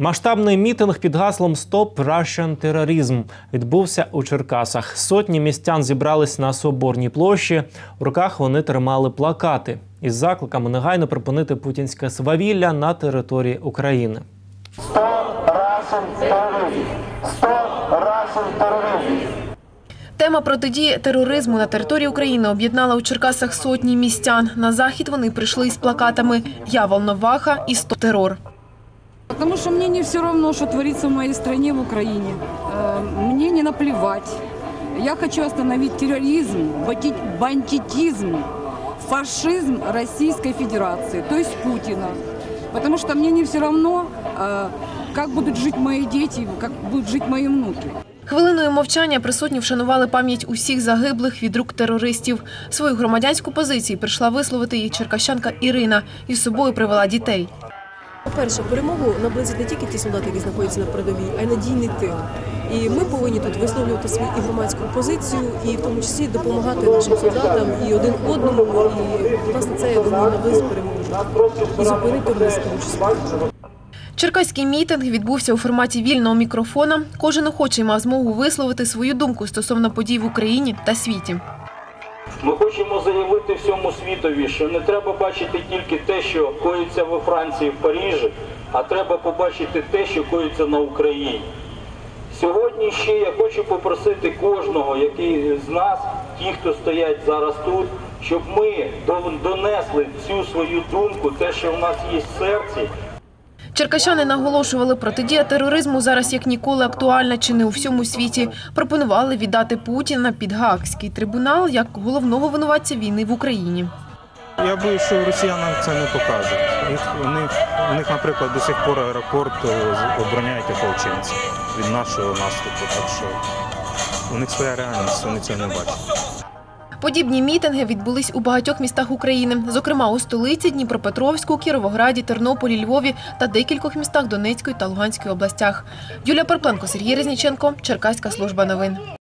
Масштабний мітинг під гаслом Стоп Russian Terrorism відбувся у Черкасах. Сотні містян зібрались на соборній площі. У руках вони тримали плакати із закликами негайно припинити путінське свавілля на території України. Stop Russian terrorism! Stop Russian terrorism! Тема протидії тероризму на території України об'єднала у Черкасах сотні містян. На захід вони прийшли із плакатами Я Волноваха і Стоп терор. Потому что мне не все равно, что творится в моей стране, в Украине. Э, Мне не наплевать. Я хочу остановить терроризм, бандитизм, фашизм Российской Федерации, то есть Путина. Потому что мне не все равно, э, как будут жить мои дети, как будут жить мои внуки. Хвилиною мовчання присутні вшанували пам'ять усіх загиблих від рук терористів. Свою громадянську позицію прийшла висловити її черкащанка Ірина і з собою привела дітей. По-перше, перемогу наблизить не тільки ті солдати, які знаходяться на передовій, а й надійний тил. І ми повинні тут висловлювати свою і громадську позицію, і в тому числі допомагати нашим солдатам і один одному. І власне це я думаю наблизить перемогу і тому числі. Черкаський мітинг відбувся у форматі вільного мікрофона. Кожен охочий мав змогу висловити свою думку стосовно подій в Україні та світі. Ми хочемо заявити всьому світові, що не треба бачити тільки те, що коїться во Франції, в Парижі, а треба побачити те, що коїться на Україні. Сьогодні ще я хочу попросити кожного, який з нас, ті, хто стоять зараз тут, щоб ми донесли цю свою думку, те, що в нас є в серці, Черкащани наголошували, протидія тероризму зараз як ніколи актуальна чи не у всьому світі. Пропонували віддати Путіна під Гаагський трибунал як головного винуватця війни в Україні. Я боюсь, що росіянам це не покажуть. Їх, вони, у них, наприклад, до сих пор аеропорт е, обороняють ополченці від нашого наступу. Так що у них своя реальність, вони цього не бачать. Подібні мітинги відбулись у багатьох містах України, зокрема у столиці, Дніпропетровську, Кіровограді, Тернополі, Львові та декількох містах Донецької та Луганської областях. Юлія Парпленко, Сергій Резніченко, Черкаська служба новин.